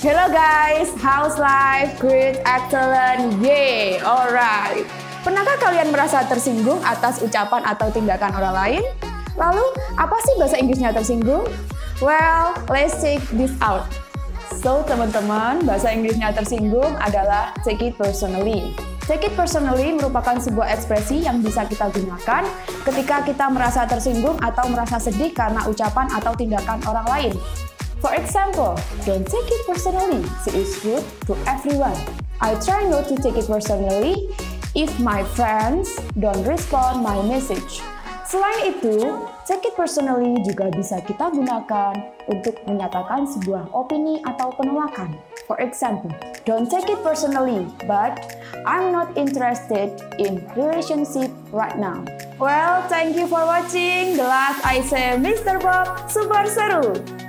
Hello guys, how's life? Great, excellent, yay, alright. Pernahkah kalian merasa tersinggung atas ucapan atau tindakan orang lain? Lalu, apa sih bahasa Inggrisnya tersinggung? Well, let's check this out. So, teman-teman, bahasa Inggrisnya tersinggung adalah take it personally. Take it personally merupakan sebuah ekspresi yang bisa kita gunakan ketika kita merasa tersinggung atau merasa sedih karena ucapan atau tindakan orang lain. For example, don't take it personally. She is rude to everyone. I try not to take it personally if my friends don't respond my message. Selain itu, take it personally juga bisa kita gunakan untuk menyatakan sebuah opini atau penolakan. For example, don't take it personally, but I'm not interested in relationship right now. Well, thank you for watching. The last I say Mr. Bob, super seru.